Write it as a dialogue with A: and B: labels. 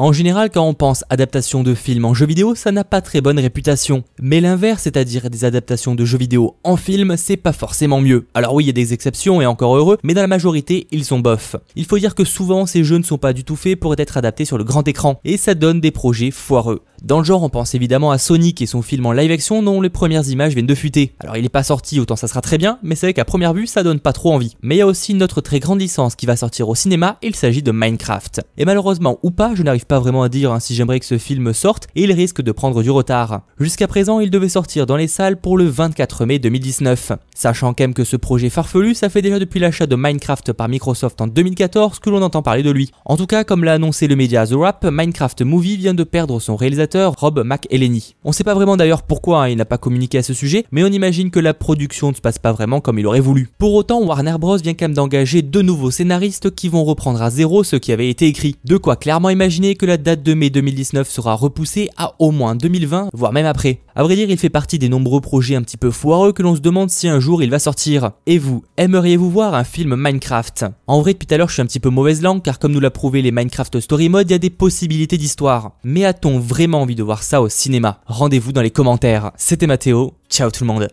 A: En général, quand on pense adaptation de films en jeu vidéo, ça n'a pas très bonne réputation. Mais l'inverse, c'est-à-dire des adaptations de jeux vidéo en film, c'est pas forcément mieux. Alors oui, il y a des exceptions et encore heureux, mais dans la majorité, ils sont bof. Il faut dire que souvent, ces jeux ne sont pas du tout faits pour être adaptés sur le grand écran, et ça donne des projets foireux. Dans le genre, on pense évidemment à Sonic et son film en live action dont les premières images viennent de fuiter. Alors il est pas sorti, autant ça sera très bien, mais c'est vrai qu'à première vue, ça donne pas trop envie. Mais il y a aussi une autre très grande licence qui va sortir au cinéma, il s'agit de Minecraft. Et malheureusement ou pas, je n'arrive pas vraiment à dire hein, si j'aimerais que ce film sorte, et il risque de prendre du retard. Jusqu'à présent, il devait sortir dans les salles pour le 24 mai 2019. Sachant quand même que ce projet farfelu, ça fait déjà depuis l'achat de Minecraft par Microsoft en 2014 que l'on entend parler de lui. En tout cas, comme l'a annoncé le média The Rap, Minecraft Movie vient de perdre son réalisateur Rob McElhenney. On sait pas vraiment d'ailleurs pourquoi hein, il n'a pas communiqué à ce sujet, mais on imagine que la production ne se passe pas vraiment comme il aurait voulu. Pour autant, Warner Bros vient quand même d'engager deux nouveaux scénaristes qui vont reprendre à zéro ce qui avait été écrit. De quoi clairement imaginer que la date de mai 2019 sera repoussée à au moins 2020, voire même après. A vrai dire, il fait partie des nombreux projets un petit peu foireux que l'on se demande si un jour il va sortir. Et vous, aimeriez-vous voir un film Minecraft? En vrai, depuis tout à l'heure, je suis un petit peu mauvaise langue car comme nous l'a prouvé les Minecraft Story Mode, il y a des possibilités d'histoire. Mais a-t-on vraiment envie de voir ça au cinéma? Rendez-vous dans les commentaires. C'était Mathéo, ciao tout le monde